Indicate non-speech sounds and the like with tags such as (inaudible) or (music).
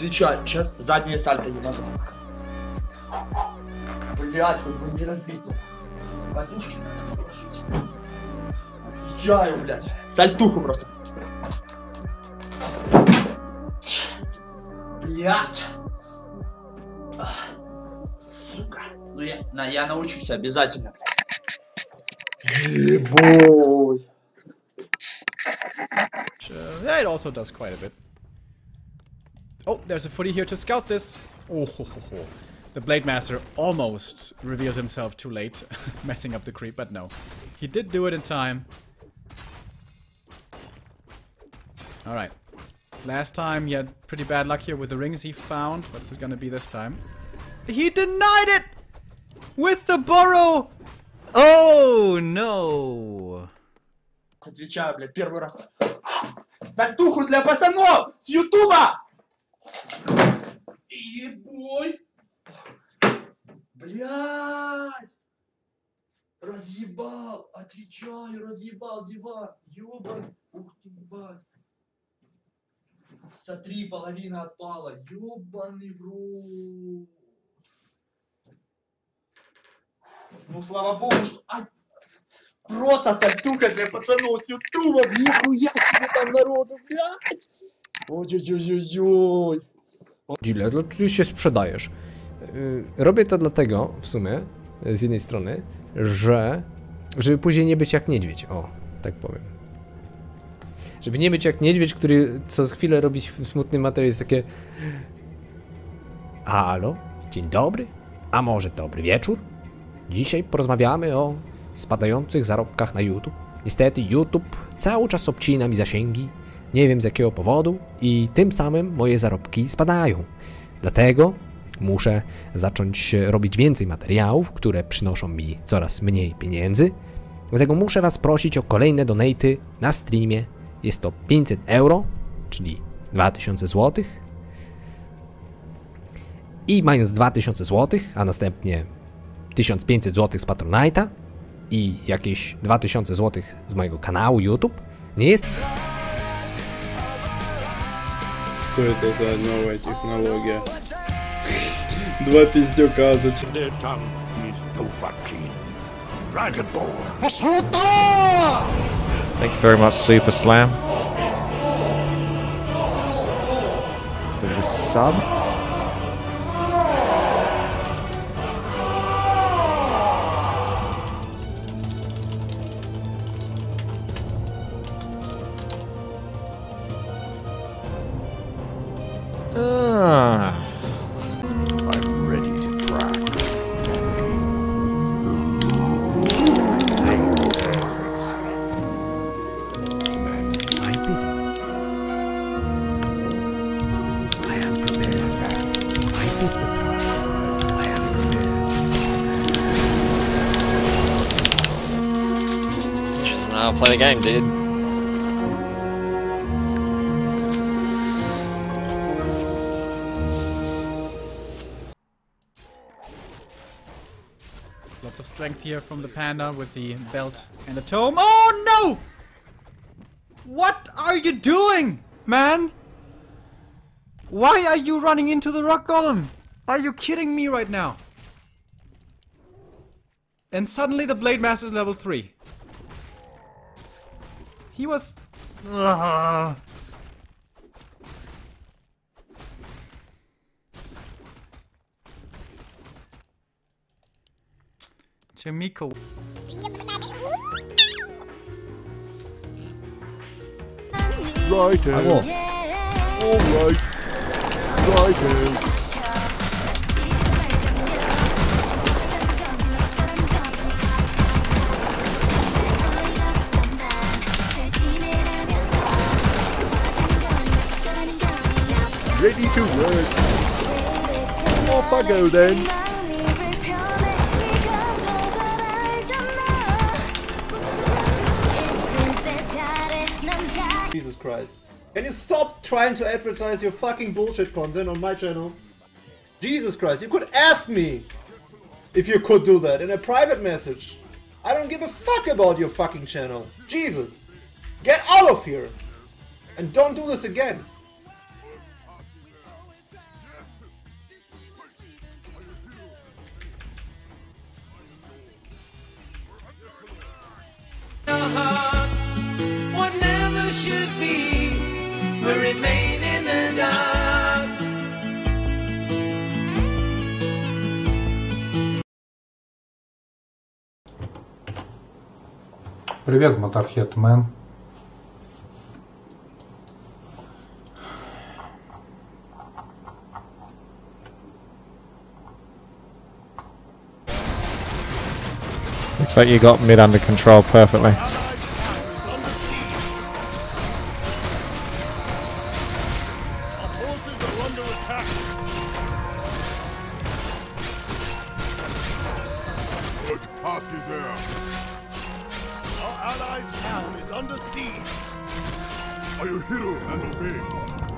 Отвечаю, сейчас заднее сальто ебану. Блять, хоть бы не разбиться. Подушки надо положить. Отвечаю, блядь. Сальтуху просто. Блять. Сука. Ну я, на, я научусь обязательно, блядь. Ебой. It also does quite a bit. Oh, there's a footy here to scout this. Oh, ho, ho, ho. The Blade Master almost revealed himself too late, (laughs) messing up the creep, but no. He did do it in time. Alright. Last time he had pretty bad luck here with the rings he found. What's it gonna be this time? He denied it! With the burrow! Oh, no. Отвечаю, блядь, первый раз. Сальтуху для пацанов с Ютуба! Ебой! Блядь! Разъебал! Отвечаю, разъебал диван! Ёбан! Ух ты, ебать! Смотри, половина отпала! Ёбаный в рот! Ну, слава богу, что... Ай! Просто сальтуха для пацанов с Ютуба! Нихуя себе там народу, блядь! Ojojojojoj. Dealer, no, oczywiście sprzedajesz. Y, robię to dlatego, w sumie, y, z jednej strony, że... Żeby później nie być jak niedźwiedź, o, tak powiem. Żeby nie być jak niedźwiedź, który co chwilę robi smutny materiał, jest takie... Halo? Dzień dobry? A może dobry wieczór? Dzisiaj porozmawiamy o spadających zarobkach na YouTube. Niestety YouTube cały czas obcina mi zasięgi nie wiem z jakiego powodu i tym samym moje zarobki spadają. Dlatego muszę zacząć robić więcej materiałów, które przynoszą mi coraz mniej pieniędzy. Dlatego muszę Was prosić o kolejne donaty na streamie. Jest to 500 euro, czyli 2000 zł. I mając 2000 zł, a następnie 1500 zł z Patronite'a i jakieś 2000 zł z mojego kanału YouTube, nie jest Что это за новая технология? Два пиздюка зачем? Their tongue is Dovahkiin. Dragonborn. Thank you very much, Super Slam. For the sub. Ah. I'm ready to how to play the game, dude. Lots of strength here from the panda with the belt and the tome. Oh no! What are you doing, man? Why are you running into the rock golem? Are you kidding me right now? And suddenly the Blade Master's level 3. He was... (laughs) Jamiko. Right I. Alright. Right Ready to work. Off I go then. Christ. Can you stop trying to advertise your fucking bullshit content on my channel? Jesus Christ, you could ask me if you could do that in a private message. I don't give a fuck about your fucking channel. Jesus. Get out of here. And don't do this again. never should be will remain in the dark. Привет, Motorhead Man. Looks like you got mid under control perfectly. Our allies' town is under siege. Are you hero and obey?